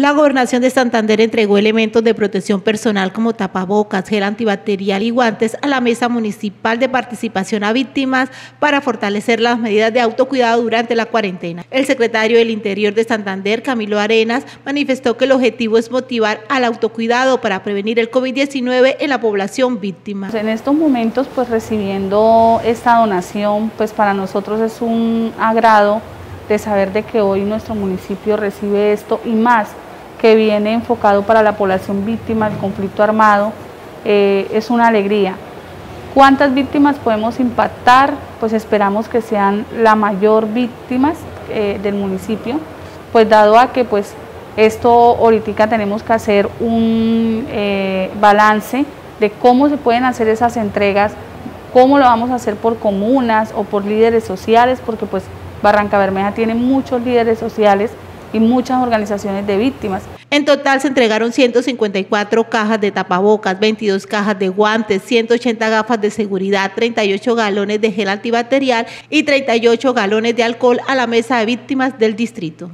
La gobernación de Santander entregó elementos de protección personal como tapabocas, gel antibacterial y guantes a la Mesa Municipal de Participación a Víctimas para fortalecer las medidas de autocuidado durante la cuarentena. El secretario del Interior de Santander, Camilo Arenas, manifestó que el objetivo es motivar al autocuidado para prevenir el COVID-19 en la población víctima. En estos momentos, pues recibiendo esta donación, pues para nosotros es un agrado de saber de que hoy nuestro municipio recibe esto y más que viene enfocado para la población víctima del conflicto armado, eh, es una alegría. ¿Cuántas víctimas podemos impactar? Pues esperamos que sean la mayor víctimas eh, del municipio, pues dado a que pues esto ahorita tenemos que hacer un eh, balance de cómo se pueden hacer esas entregas, cómo lo vamos a hacer por comunas o por líderes sociales, porque pues Barranca Bermeja tiene muchos líderes sociales y muchas organizaciones de víctimas. En total se entregaron 154 cajas de tapabocas, 22 cajas de guantes, 180 gafas de seguridad, 38 galones de gel antibacterial y 38 galones de alcohol a la mesa de víctimas del distrito.